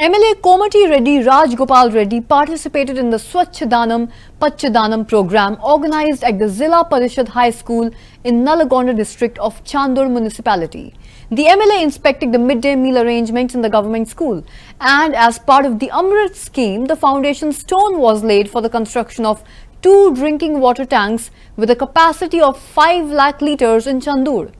MLA Komati Reddy Raj Gopal Reddy participated in the Swachh Danam program organized at the Zilla Parishad High School in Nalagonda district of Chandur municipality. The MLA inspected the midday meal arrangements in the government school and as part of the Amrit scheme, the foundation stone was laid for the construction of two drinking water tanks with a capacity of 5 lakh litres in Chandur.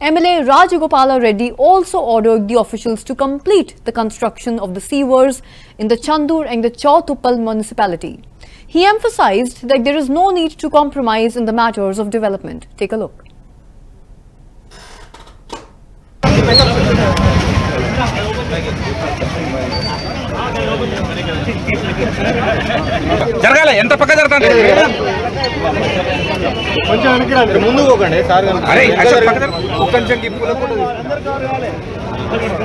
MLA Rajagopala Reddy also ordered the officials to complete the construction of the sewers in the Chandur and the Chautupal municipality. He emphasized that there is no need to compromise in the matters of development. Take a look. జరగాలి ఎంత పక్క జరుగుతుంది కొంచెం వెనక్కి రండి ముందు పోకండి. Sir ఒక్క నిమిషం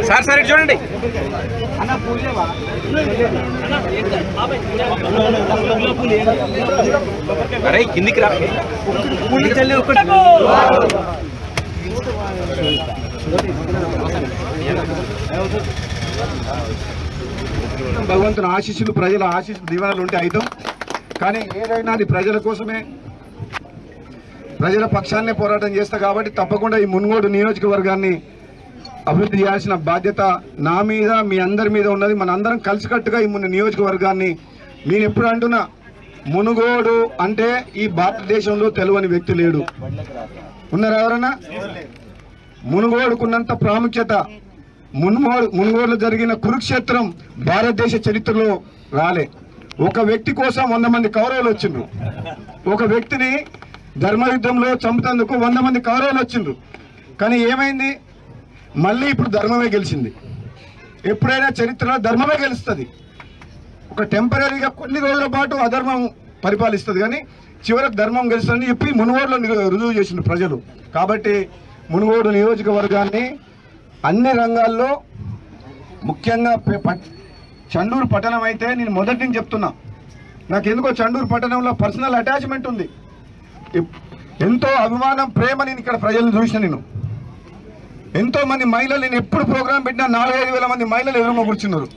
సార్ సార్ చూడండి. అరే కిందికి రా. భగవంతుని ఆశీస్సులు ప్రజల ఆశీస్సులు దీవెనలు ఉంటే అయితాం. కానీ ఏదైనా అది ప్రజల కోసమే. ప్రజల పక్షాన్నే పోరాటం చేస్తా కాబట్టి తప్పకుండా ఈ మున్గోడు నియోజకవర్గాన్ని అభివృద్ధి చేయాల్సిన బాధ్యత నా మీద మీ అందరి మీద ఉన్నది. మన అందరం కలిసికట్టుగా ఈ మున్న నియోజకవర్గాన్ని నేను ఎప్పుడు అంటున్నా మునుగోడు అంటే ఈ భారతదేశంలో తెలువని వ్యక్తి లేడు. ఉన్నారు ఎవరన్నా? మునుగోడుకున్నంత ప్రాముఖ్యత మున్మోడు మునుగోడులో జరిగిన కురుక్షేత్రం భారతదేశ చరిత్రలో రాలే. ఒక వ్యక్తి కోసం వంద మంది కౌరవులు వచ్చిండ్రు. ఒక వ్యక్తిని ధర్మయుద్ధంలో చంపుతందుకు వంద మంది కౌరవులు వచ్చిండ్రు. కానీ ఏమైంది? మళ్ళీ ఇప్పుడు ధర్మమే గెలిచింది. ఎప్పుడైనా చరిత్రలో ధర్మమే గెలుస్తుంది. ఒక టెంపరీగా కొన్ని రోజుల పాటు అధర్మం పరిపాలిస్తుంది. కానీ చివరకు ధర్మం గెలుస్తుందని చెప్పి మునుగోడులో రుజువు చేసిండు ప్రజలు. కాబట్టి మునుగోడు నియోజకవర్గాన్ని అన్ని రంగాల్లో ముఖ్యంగా చండూరు పట్టణం అయితే నేను మొదటి నుంచి చెప్తున్నా. నాకు ఎందుకో చండూరు పట్టణంలో పర్సనల్ అటాచ్మెంట్ ఉంది. ఎంతో అభిమానం ప్రేమ నేను ఇక్కడ ప్రజలను చూసిన నేను. ఎంతో మంది మహిళలు నేను ఎప్పుడు ప్రోగ్రాం పెట్టినా నాలుగైదు వేల మంది మహిళలు ఎదురుమ కూర్చున్నారు.